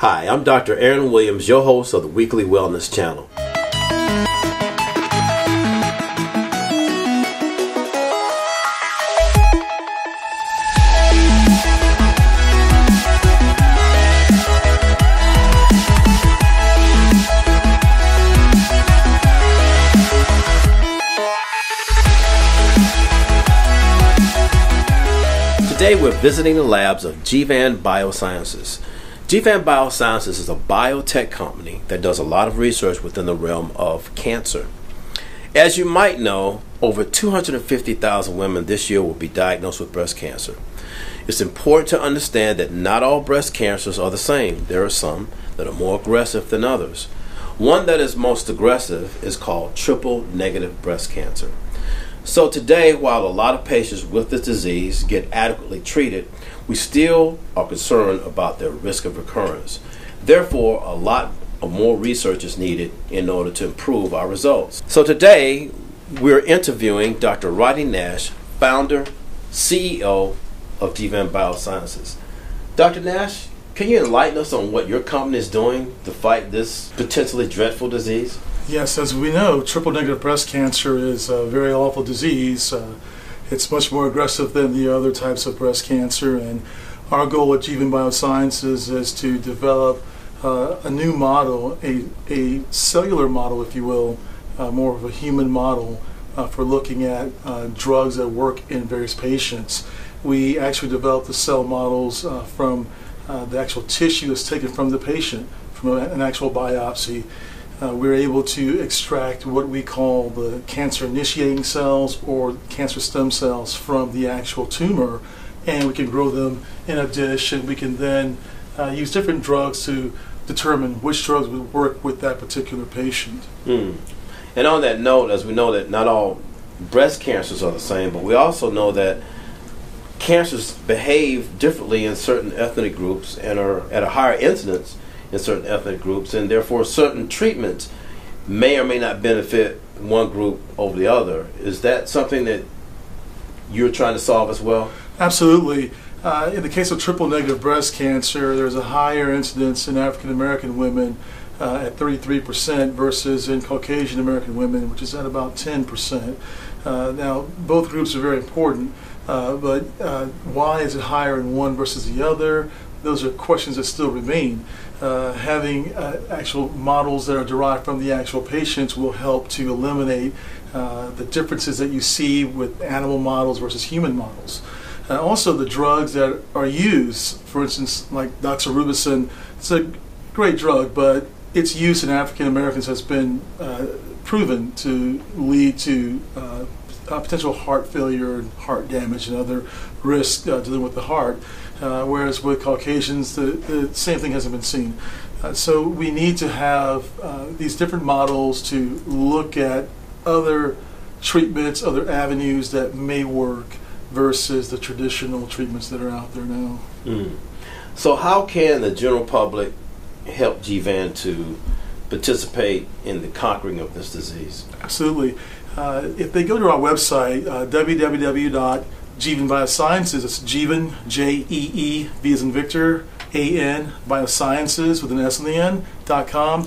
Hi, I'm Dr. Aaron Williams, your host of the Weekly Wellness Channel. Today we're visiting the labs of Jeevan Biosciences. Jeevan Biosciences is a biotech company that does a lot of research within the realm of cancer. As you might know, over 250,000 women this year will be diagnosed with breast cancer. It's important to understand that not all breast cancers are the same. There are some that are more aggressive than others. One that is most aggressive is called triple negative breast cancer. So today, while a lot of patients with this disease get adequately treated, we still are concerned about their risk of recurrence. Therefore, a lot of more research is needed in order to improve our results. So today, we're interviewing Dr. Rodney Nash, founder, CEO of Jeevan Biosciences. Dr. Nash, can you enlighten us on what your company is doing to fight this potentially dreadful disease? Yes, as we know, triple negative breast cancer is a very awful disease. Uh, it's much more aggressive than the other types of breast cancer, and our goal at Jeevan Biosciences is to develop uh, a new model, a, a cellular model, if you will, uh, more of a human model uh, for looking at uh, drugs that work in various patients. We actually developed the cell models uh, the actual tissue is taken from the patient, from an actual biopsy uh, we're able to extract what we call the cancer initiating cells or cancer stem cells from the actual tumor and we can grow them in a dish and we can then uh, use different drugs to determine which drugs would work with that particular patient. Mm. And on that note, as we know that not all breast cancers are the same, but we also know that cancers behave differently in certain ethnic groups and are at a higher incidence in certain ethnic groups, and therefore certain treatments may or may not benefit one group over the other. Is that something that you're trying to solve as well? Absolutely. Uh, in the case of triple negative breast cancer, there's a higher incidence in African American women uh, at 33% versus in Caucasian American women, which is at about 10%. Uh, now, both groups are very important, uh, but uh, why is it higher in one versus the other? Those are questions that still remain. Uh, having uh, actual models that are derived from the actual patients will help to eliminate uh, the differences that you see with animal models versus human models. Also, the drugs that are used, for instance, like doxorubicin, it's a great drug, but its use in African Americans has been proven to lead to uh, potential heart failure and heart damage and other risks dealing with the heart. Uh, whereas with Caucasians, the, the same thing hasn't been seen. Uh, so we need to have uh, these different models to look at other treatments, other avenues that may work versus the traditional treatments that are out there now. Mm. So how can the general public help Jeevan to participate in the conquering of this disease? Absolutely. Uh, if they go to our website, uh, Biosciences. It's Jeevan, J E E, V as in Victor, A N, Biosciences with an S on the end, dot com.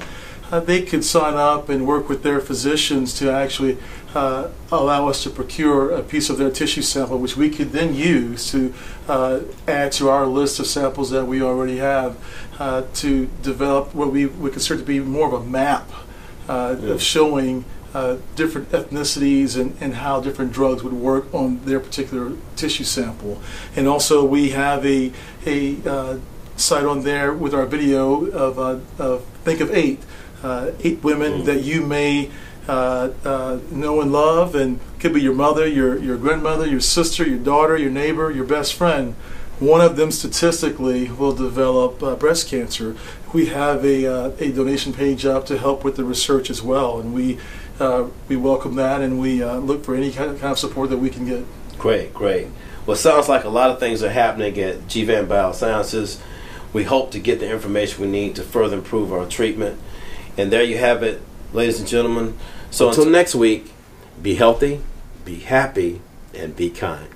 Uh, they could sign up and work with their physicians to actually uh, allow us to procure a piece of their tissue sample, which we could then use to uh, add to our list of samples that we already have uh, to develop what we would consider to be more of a map uh, yeah. of showing uh, different ethnicities and, and how different drugs would work on their particular tissue sample. And also, we have a, a uh, site on there with our video of, uh, of Think of Eight, uh, eight women mm-hmm. that you may uh, uh, know and love, and could be your mother, your, your grandmother, your sister, your daughter, your neighbor, your best friend one of them statistically will develop uh, breast cancer. We have a, uh, a donation page up to help with the research as well, and we uh, we welcome that and we uh, look for any kind of, kind of support that we can get. Great, great. Well, it sounds like a lot of things are happening at Jeevan Biosciences. We hope to get the information we need to further improve our treatment. And there you have it, ladies and gentlemen. So until next week, be healthy, be happy, and be kind.